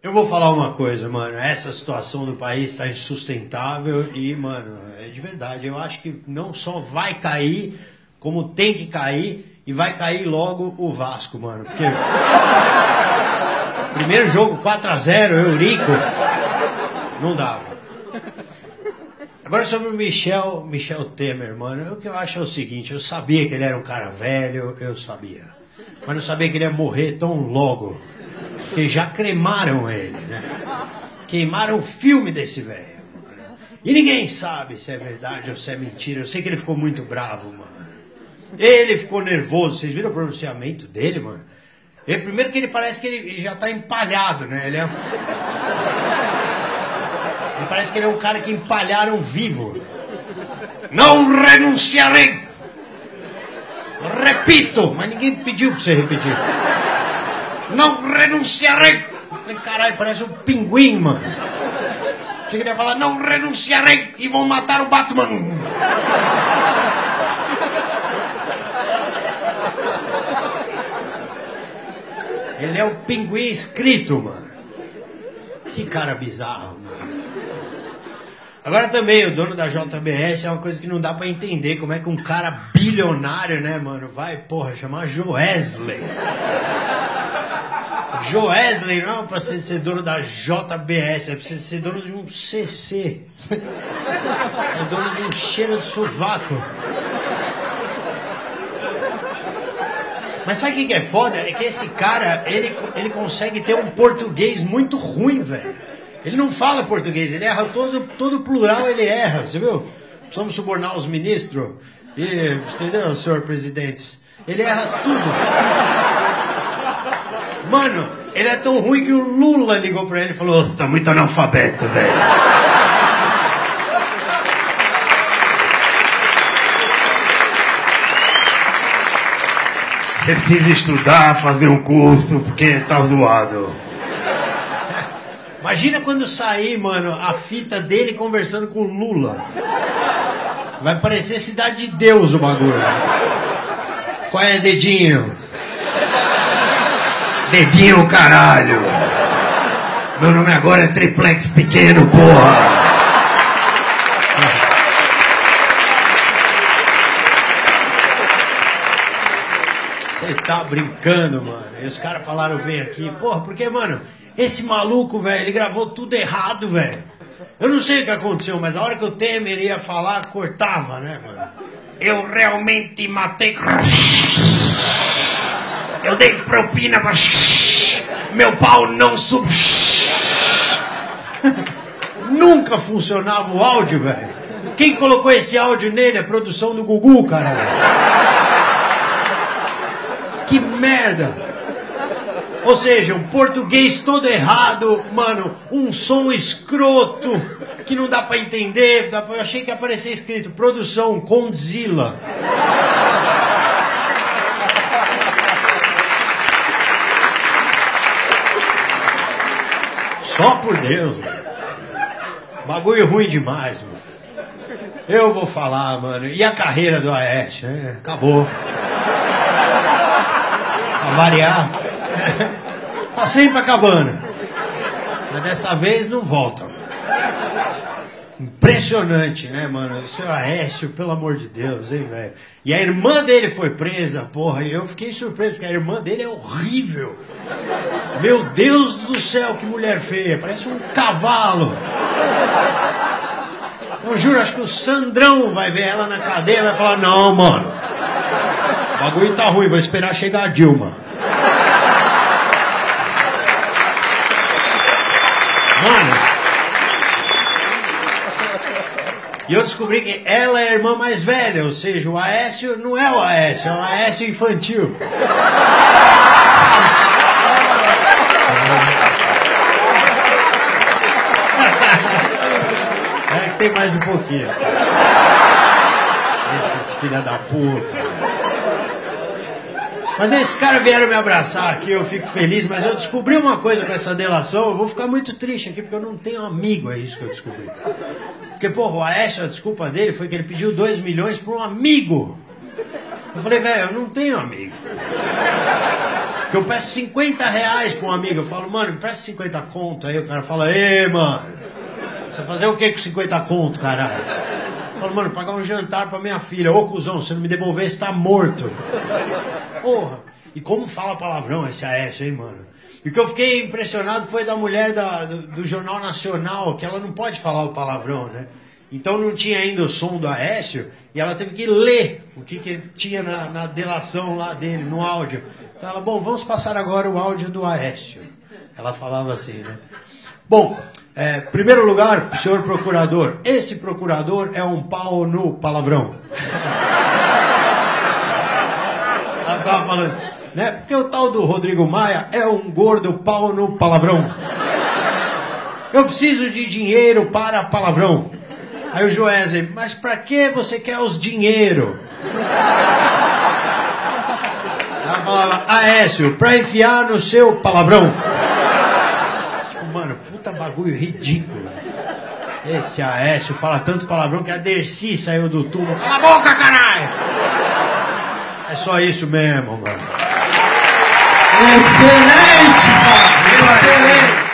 Eu vou falar uma coisa, mano. Essa situação do país está insustentável e, mano, é de verdade. Eu acho que não só vai cair, como tem que cair e vai cair logo o Vasco, mano. Porque. Primeiro jogo 4 a 0 Eurico. Não dá. Agora sobre o Michel, Michel Temer, mano. O que eu acho é o seguinte, eu sabia que ele era um cara velho, eu sabia. Mas não sabia que ele ia morrer tão logo. Porque já cremaram ele, né? Queimaram o filme desse velho, mano. E ninguém sabe se é verdade ou se é mentira. Eu sei que ele ficou muito bravo, mano. Ele ficou nervoso. Vocês viram o pronunciamento dele, mano? Ele, primeiro que ele parece que ele já tá empalhado, né? Ele é. Ele parece que ele é um cara que empalharam vivo. Não renunciarei! Repito, mas ninguém pediu pra você repetir. Renunciarei! Falei, caralho, parece um pinguim, mano. Achei que ele ia falar, não renunciarei e vão matar o Batman. Ele é o pinguim escrito, mano. Que cara bizarro, mano. Agora também, o dono da JBS é uma coisa que não dá pra entender como é que um cara bilionário, né, mano, vai, porra, chamar Joesley. Joesley não é pra ser, ser dono da JBS, é pra ser, dono de um CC. Ser dono de um cheiro de sovaco. Mas sabe o que que é foda? É que esse cara, ele, ele consegue ter um português muito ruim, velho. Ele não fala português, ele erra todo, todo plural, ele erra, você viu? Precisamos subornar os ministros. E, entendeu, senhor presidente? Ele erra tudo. Mano, ele é tão ruim que o Lula ligou pra ele e falou: tá muito analfabeto, velho. Ele quis estudar, fazer um curso, porque tá zoado. Imagina quando sair, mano, a fita dele conversando com o Lula. Vai parecer Cidade de Deus o bagulho. Qual é, dedinho? Dedinho, caralho. Meu nome agora é Triplex Pequeno, porra. Você tá brincando, mano. E os caras falaram bem aqui. Porra, porque, mano, esse maluco, velho, ele gravou tudo errado, velho. Eu não sei o que aconteceu, mas a hora que o Temer ia falar, cortava, né, mano? Eu realmente matei. Dei propina pra. Meu pau não sub. Nunca funcionava o áudio, velho. Quem colocou esse áudio nele é produção do Gugu, caralho. Que merda! Ou seja, um português todo errado, mano, um som escroto que não dá pra entender. Dá pra... Eu achei que ia aparecer escrito produção Condzilla. Só por Deus, mano. Bagulho ruim demais, mano. Eu vou falar, mano. E a carreira do Aécio? né? Acabou. Pra variar. tá sempre acabando. Mas dessa vez não volta. Impressionante, né, mano? O senhor Aécio, pelo amor de Deus, hein, velho? E a irmã dele foi presa, porra, e eu fiquei surpreso, porque a irmã dele é horrível. Meu Deus do céu, que mulher feia, parece um cavalo. Eu juro, acho que o Sandrão vai ver ela na cadeia e vai falar: Não, mano, o bagulho tá ruim, vou esperar chegar a Dilma. E eu descobri que ela é a irmã mais velha, ou seja, o Aécio não é o Aécio, é o Aécio infantil. É que tem mais um pouquinho. assim. Esses filha da puta. Mas esses caras vieram me abraçar aqui, eu fico feliz, mas eu descobri uma coisa com essa delação, eu vou ficar muito triste aqui, porque eu não tenho amigo, é isso que eu descobri. Porque, porra, a desculpa dele foi que ele pediu 2 milhões para um amigo. Eu falei, velho, eu não tenho amigo. Que eu peço 50 reais pra um amigo. Eu falo, mano, me presta 50 conto. Aí o cara fala, ê, mano, você vai fazer o que com 50 conto, caralho? Eu falo, mano, pagar um jantar pra minha filha. Ô, cuzão, se não me devolver, você tá morto. Porra. E como fala palavrão esse Aécio, hein, mano? E o que eu fiquei impressionado foi da mulher da, do, do Jornal Nacional, que ela não pode falar o palavrão, né? Então não tinha ainda o som do Aécio e ela teve que ler o que, que ele tinha na, na delação lá dele, no áudio. Então ela, bom, vamos passar agora o áudio do Aécio. Ela falava assim, né? Bom, é, primeiro lugar, senhor procurador, esse procurador é um pau no palavrão. Ela tava falando, né? Porque o tal do Rodrigo Maia é um gordo pau no palavrão. Eu preciso de dinheiro para palavrão. Aí o Joézer, mas pra que você quer os dinheiro? Ela falava, Aécio, pra enfiar no seu palavrão. Tipo, mano, puta bagulho ridículo. Esse Aécio fala tanto palavrão que a Dercy saiu do túmulo. Cala a boca, caralho! É só isso mesmo, mano. Excelente, cara! Excelente!